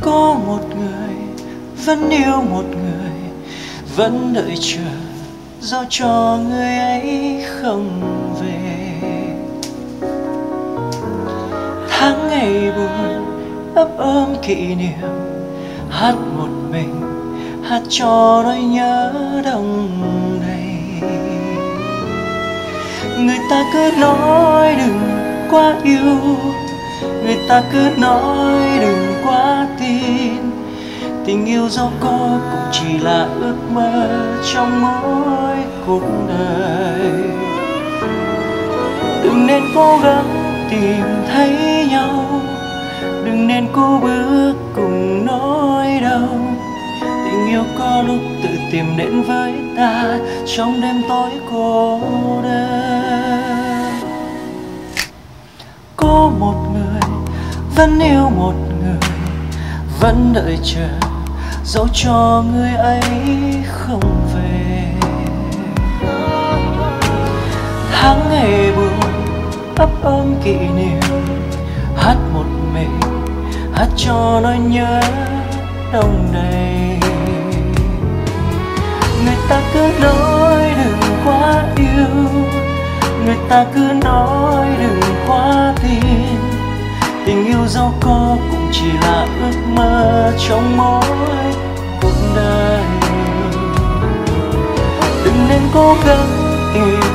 có một người, vẫn yêu một người, vẫn đợi chờ do cho người ấy không về. Tháng ngày buồn, ấp ôm kỷ niệm, hát một mình, hát cho nỗi nhớ đông đầy. Người ta cứ nói đừng quá yêu, người ta cứ nói đừng quá tin tình yêu giàu có cũng chỉ là ước mơ trong mỗi cuộc đời. Đừng nên cố gắng tìm thấy nhau, đừng nên cố bước cùng nỗi đau. Tình yêu có lúc tự tìm đến với ta trong đêm tối cô đơn. Có một người vẫn yêu một người, vẫn đợi chờ dẫu cho người ấy không về. Tháng ngày buồn, ấp ôm kỷ niệm. Hát một mình, hát cho nỗi nhớ đông đầy. Người ta cứ nói đừng quá yêu. Người ta cứ nói đừng quá tin. Tình yêu dẫu có cũng chỉ là ước mơ trong mỗi Cố gắng.